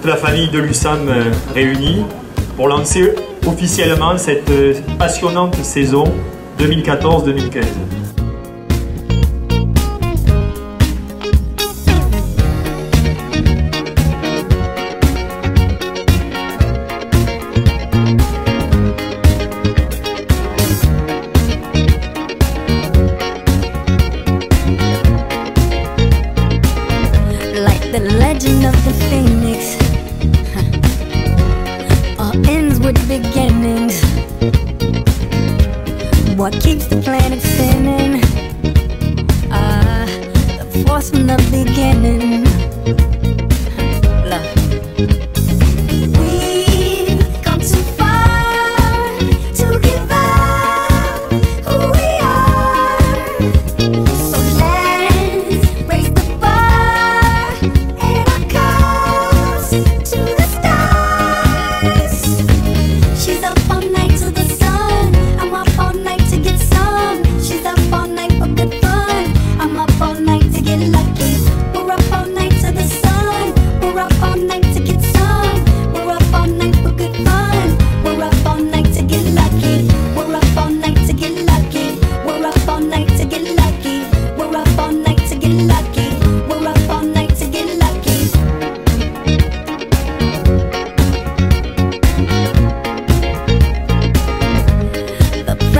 toute la famille de l'USAM euh, réunie pour lancer officiellement cette euh, passionnante saison 2014-2015. like the legend of the. Ends beginnings. What keeps the planet spinning? Ah, the force from the beginning.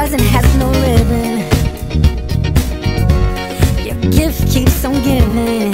doesn't have no ribbon. Your gift keeps on giving.